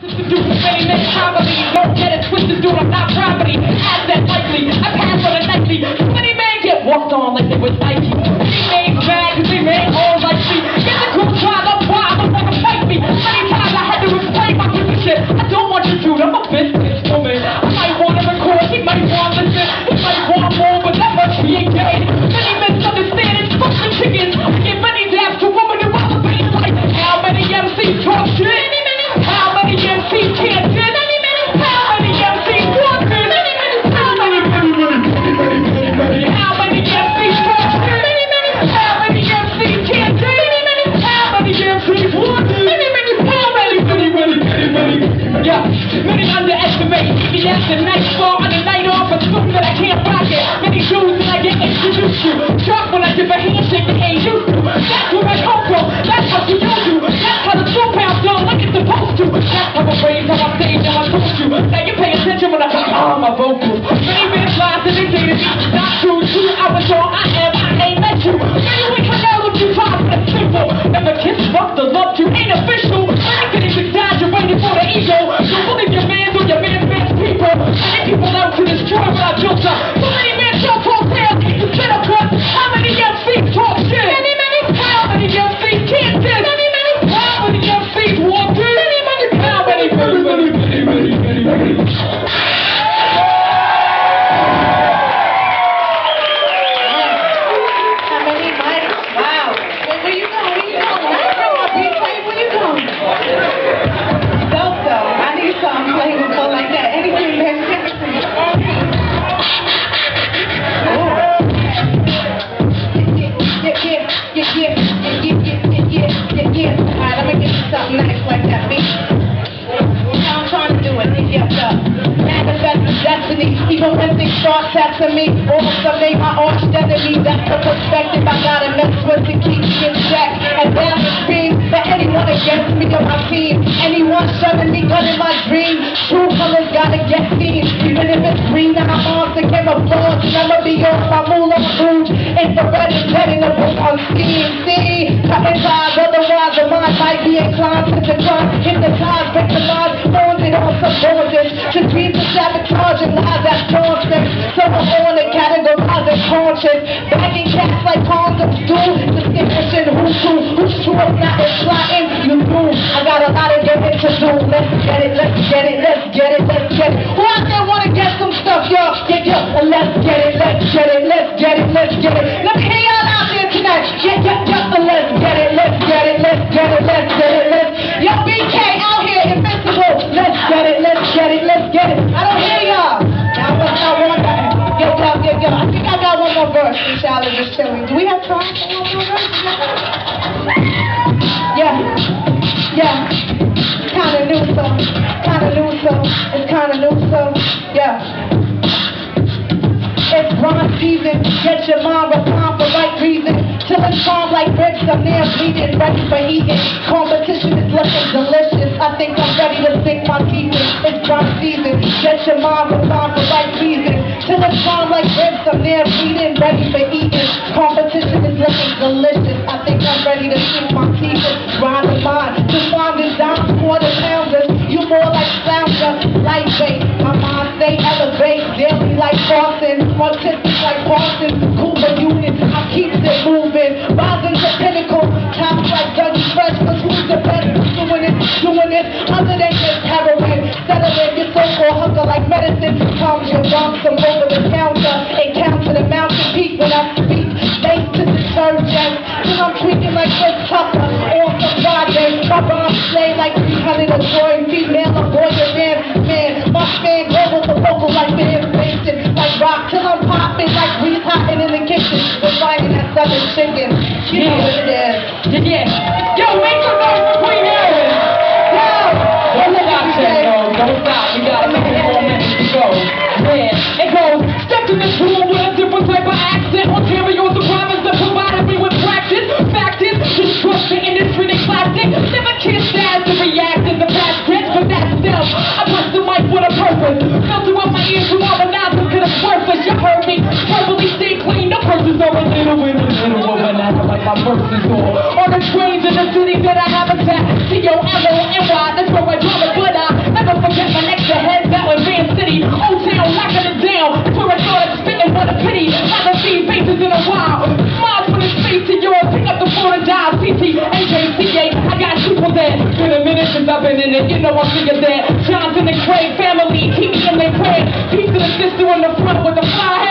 Do many men comedy, don't get it twisted, dude, I'm not property. As that likely, I pass on a nightly. Many men get walked on like they was Nike. Many, underestimate the after nightfall on the night off, assume that I can't rock. Many shoes that I get introduced to, shock when I give a handshake Many men not. I am, I ain't met you. Never kiss, fuck the love destiny, things start testing me. Make my arch enemy. That's the perspective I gotta mess with to keep in check. And down the stream, for anyone against me or my team. Anyone shunning me, cutting my dream. True colors gotta get seen. Even if it's green, I'm on to camouflage. Never be on my Moulin Rouge. Infrared is heading the book on steam. See, cutting eyes, otherwise the mind might be inclined to decline. Hypnotize, victimize, haunted on some gorgeous. To dream to sabotage conscious. Bagging cats like condoms do. Distinguishing who's true, who's true, if not it's plotting. You do. I got a lot of getting to do. Let's get it, let's get it, let's get it, let's get it. Who out there wanna get some stuff, y'all? Yeah, yeah, let's get it, let's get it, let's get it, let's get it. Verse. Inshallah, just chilling. Do we have verse? Yeah. Yeah. Kinda new, so. Kinda new, so. It's kinda new, so. Yeah. It's rhyme season. Get your mind refined for right reason. It's calm like bricks, I'm near bleeding, ready for eating. Competition is looking delicious. I think I'm ready to sink my teeth in. It's rhyme season. Get your mind refined for right reason. Till it's calm like bricks, I'm near bleeding, ready for eating. Competition is looking delicious. I think I'm ready to sink my teeth in. Rhyme and mind. To find down quarter pounders. You more like flounder, lightweight. My mind stay elevate, daily like Boston, artistic like Boston, Calms your lumps from over the counter. Encounter the mountain peak when I speak. Thanks to detergent, till I'm tweaking like Chris Tucker. On the my rhymes slay like 300 a joy. Female, a boy, a man, man. My fan global, the vocal like man, basic. Like rock, till I'm popping like we hopping in the kitchen. We're finding that southern chicken. You know what it is. my mercy door. All the dreams in the city that I have attacked. See your L O N Y. that's where I draw the blood. I never forget my extra head that was Van City. Old town, locking it down, that's where I thought it spitting, what a pity. Haven't seen faces in a while. Smiles from the space to yours, pick up the phone and dial, CT, got people there. Been a minute since I've been in it, you know I'm figured that. Johnson and Craig, family, keep me in their prayer. Peace to the sister on the front with the fly